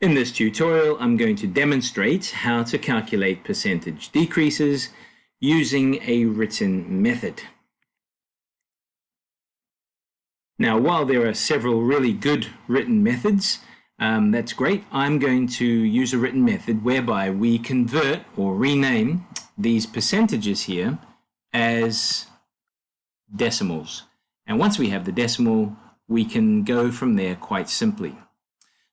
In this tutorial, I'm going to demonstrate how to calculate percentage decreases using a written method. Now, while there are several really good written methods, um, that's great. I'm going to use a written method whereby we convert or rename these percentages here as decimals. And once we have the decimal, we can go from there quite simply.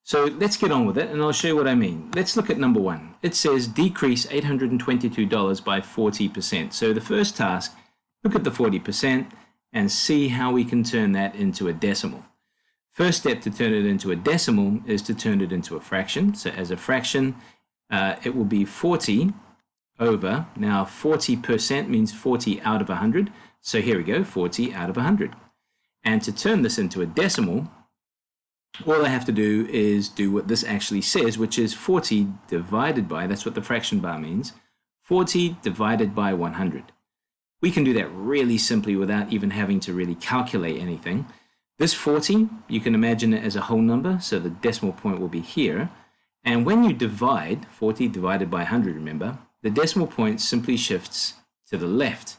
So let's get on with it and I'll show you what I mean. Let's look at number one. It says decrease $822 by 40%. So the first task, look at the 40% and see how we can turn that into a decimal. First step to turn it into a decimal is to turn it into a fraction. So as a fraction, uh, it will be 40 over, now 40% means 40 out of 100. So here we go, 40 out of 100. And to turn this into a decimal, all I have to do is do what this actually says, which is 40 divided by, that's what the fraction bar means, 40 divided by 100. We can do that really simply without even having to really calculate anything. This 40, you can imagine it as a whole number, so the decimal point will be here. And when you divide, 40 divided by 100, remember, the decimal point simply shifts to the left.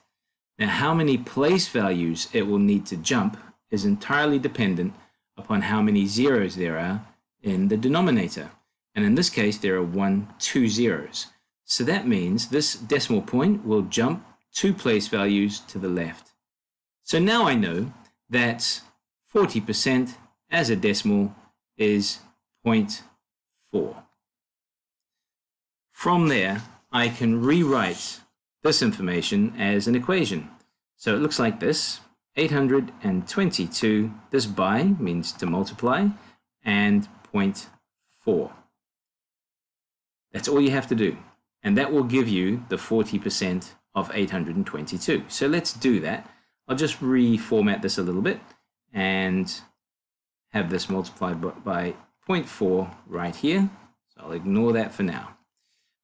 Now, how many place values it will need to jump is entirely dependent upon how many zeros there are in the denominator. And in this case, there are one, two zeros. So that means this decimal point will jump two place values to the left. So now I know that 40% as a decimal is 0.4. From there, I can rewrite this information as an equation. So it looks like this. 822, this by means to multiply, and 0.4. That's all you have to do. And that will give you the 40% of 822. So let's do that. I'll just reformat this a little bit and have this multiplied by 0.4 right here. So I'll ignore that for now.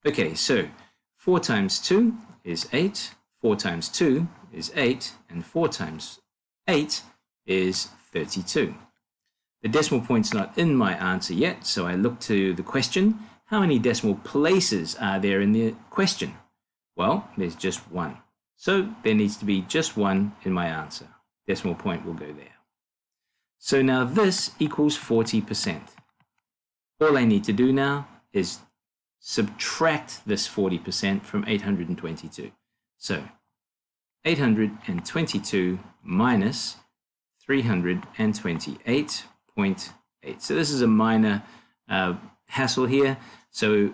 Okay, so 4 times 2 is 8. 4 times 2 is 8. And 4 times 8 is 32. The decimal point's not in my answer yet, so I look to the question. How many decimal places are there in the question? Well, there's just one. So there needs to be just one in my answer. Decimal point will go there. So now this equals 40%. All I need to do now is subtract this 40% from 822. So 822 minus 328.8. So this is a minor uh, hassle here. So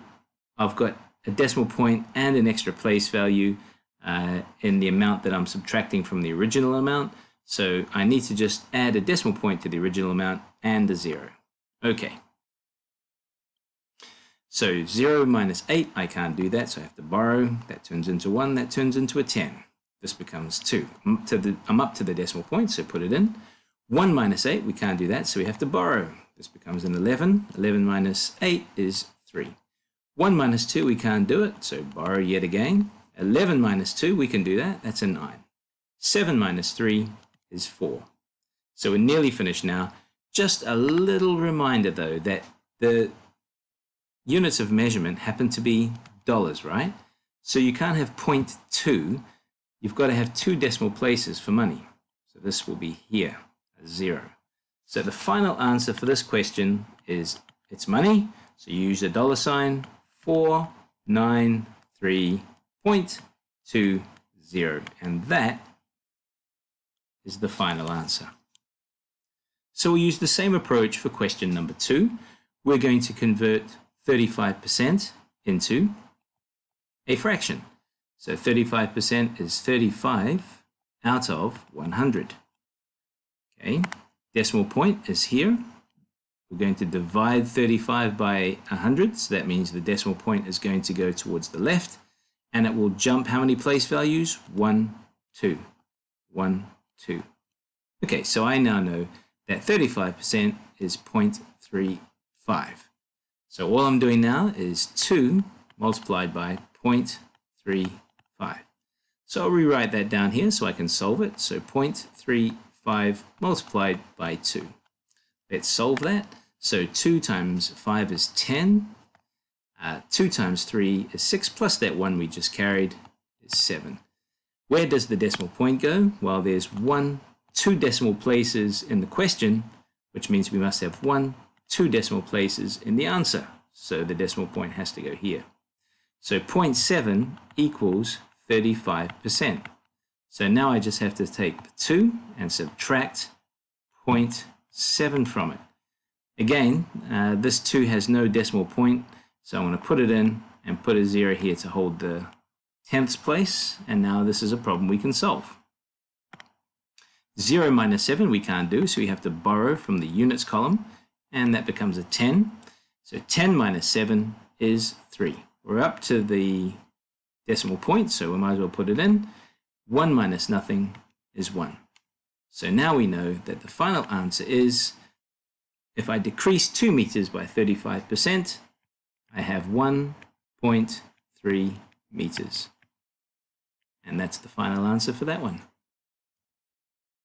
I've got a decimal point and an extra place value uh, in the amount that I'm subtracting from the original amount. So I need to just add a decimal point to the original amount and a zero. Okay. So 0 minus 8, I can't do that, so I have to borrow. That turns into 1, that turns into a 10 this becomes 2. I'm, to the, I'm up to the decimal point, so put it in. 1 minus 8, we can't do that, so we have to borrow. This becomes an 11. 11 minus 8 is 3. 1 minus 2, we can't do it, so borrow yet again. 11 minus 2, we can do that, that's a 9. 7 minus 3 is 4. So we're nearly finished now. Just a little reminder, though, that the units of measurement happen to be dollars, right? So you can't have 0.2 you've got to have two decimal places for money. So this will be here, zero. So the final answer for this question is it's money. So you use a dollar sign, 493.20. And that is the final answer. So we'll use the same approach for question number two. We're going to convert 35% into a fraction. So 35% is 35 out of 100. Okay, decimal point is here. We're going to divide 35 by 100, so that means the decimal point is going to go towards the left, and it will jump how many place values? 1, 2, 1, 2. Okay, so I now know that 35% is 0.35. So all I'm doing now is 2 multiplied by 0.35. 5. So I'll rewrite that down here so I can solve it. So 0.35 multiplied by 2. Let's solve that. So 2 times 5 is 10. Uh, 2 times 3 is 6, plus that 1 we just carried is 7. Where does the decimal point go? Well, there's one, two decimal places in the question, which means we must have one, two decimal places in the answer. So the decimal point has to go here. So 0.7 equals 35%. So now I just have to take the 2 and subtract 0.7 from it. Again, uh, this 2 has no decimal point, so I'm going to put it in and put a 0 here to hold the tenths place, and now this is a problem we can solve. 0 minus 7 we can't do, so we have to borrow from the units column, and that becomes a 10. So 10 minus 7 is 3. We're up to the decimal point, so we might as well put it in. 1 minus nothing is 1. So now we know that the final answer is, if I decrease 2 meters by 35%, I have 1.3 meters. And that's the final answer for that one.